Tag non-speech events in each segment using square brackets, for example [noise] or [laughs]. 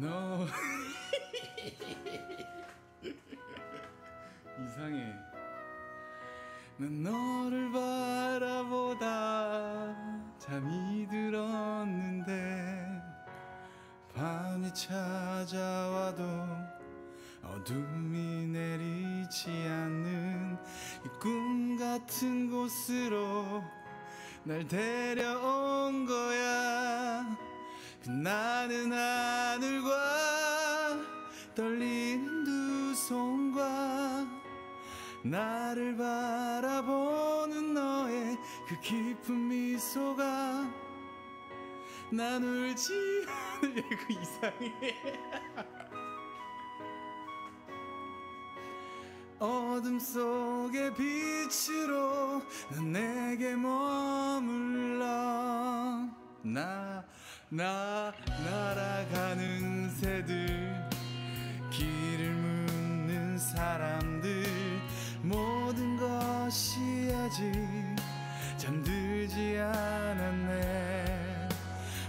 너 [laughs] 이상해. 난 너를 바라보다 잠이 들었는데 밤이 찾아와도 어둠이 내리지 않는 이 꿈 같은 곳으로 날 데려온 거야 그 나는 하늘과 떨리는 두 손과 나를 바라보는 너의 그 깊은 미소가 [laughs] 난 울지 않을 그 이상해 어둠 속의 빛으로 넌 내게 머물러 나, 나, 날아가는 새들 길을 묻는 사람들 모든 것이 아직 잠들지 않았네.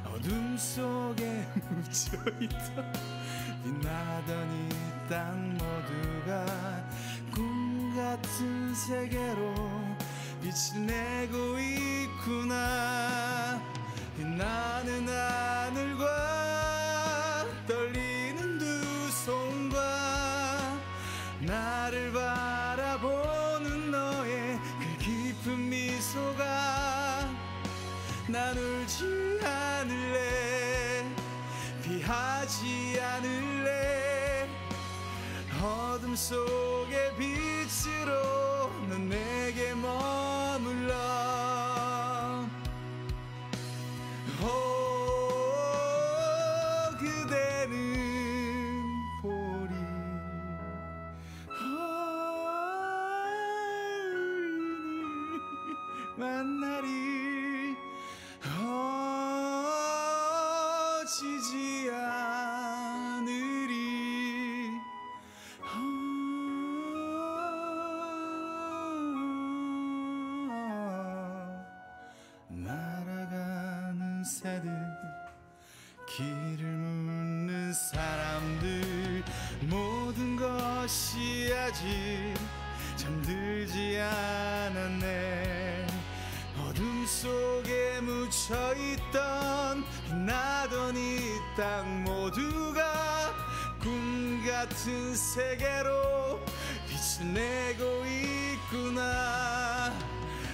어둠 속에 [laughs] 묻혀있던 빛나던 이 땅 모두가 꿈 같은 세계로 빛을 내 미소가 난 울지 않을래? 피하지 않을래? 어둠 속의 빛으로 어지지 않으리. 어, 날아가는 새들 길을 묻는 사람들 모든 것이 아직 잠들지 않았네. 어둠 속에 묻혀있던 빛나던 이 땅 모두가 꿈 같은 세계로 빛을 내고 있구나.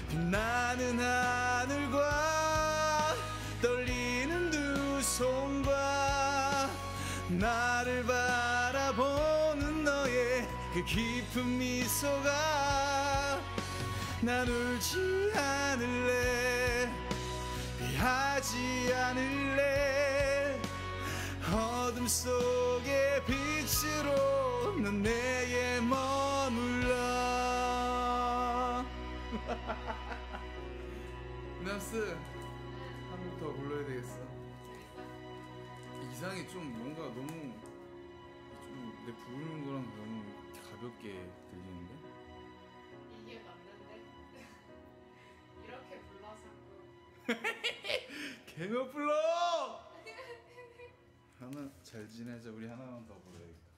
빛나는 하늘과 떨리는 두 손과 나를 바라보는 너의 그 깊은 미소가 난 울지 않을래 피하지 않을래? 어둠 속의 빛으로 넌 내게 머물러. [laughs] 남스 한 곡 더 불러야 되겠어. 이상이 좀 뭔가 너무 좀 내 부르는 거랑 너무 가볍게 들리는데? 개몇 불러! [laughs] 하나 잘 지내자 우리 하나만 더 불러야겠다